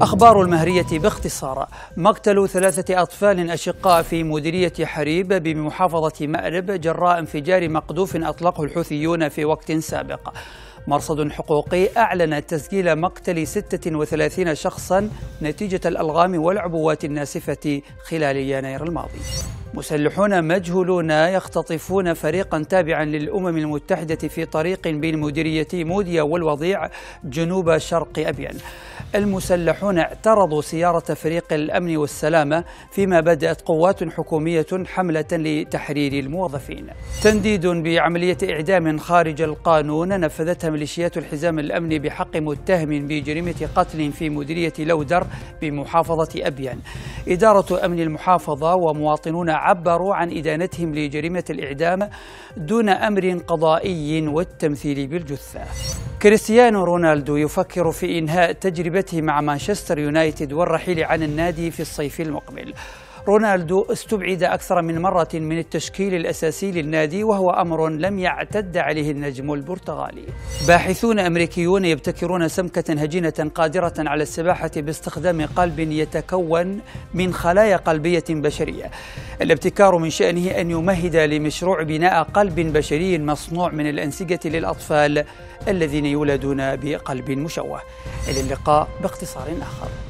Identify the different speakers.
Speaker 1: أخبار المهرية باختصار. مقتل ثلاثة أطفال أشقاء في مديرية حريب بمحافظة مأرب جراء انفجار مقذوف أطلقه الحوثيون في وقت سابق. مرصد حقوقي أعلن تسجيل مقتل 36 شخصا نتيجة الألغام والعبوات الناسفة خلال يناير الماضي. مسلحون مجهولون يختطفون فريقا تابعا للأمم المتحدة في طريق بين مديرية موديا والوضيع جنوب شرق أبين المسلحون اعترضوا سيارة فريق الأمن والسلامة فيما بدأت قوات حكومية حملة لتحرير الموظفين. تنديد بعملية إعدام خارج القانون نفذتها ميليشيات الحزام الأمني بحق متهم بجريمة قتل في مديرية لودر بمحافظة أبين إدارة أمن المحافظة ومواطنون عبروا عن إدانتهم لجريمة الإعدام دون أمر قضائي والتمثيل بالجثة. كريستيانو رونالدو يفكر في إنهاء تجربته مع مانشستر يونايتد والرحيل عن النادي في الصيف المقبل. رونالدو استبعد أكثر من مرة من التشكيل الأساسي للنادي وهو أمر لم يعتد عليه النجم البرتغالي. باحثون أمريكيون يبتكرون سمكة هجينة قادرة على السباحة باستخدام قلب يتكون من خلايا قلبية بشرية. الابتكار من شأنه أن يمهد لمشروع بناء قلب بشري مصنوع من الأنسجة للأطفال الذين يولدون بقلب مشوه. إلى اللقاء باختصار آخر.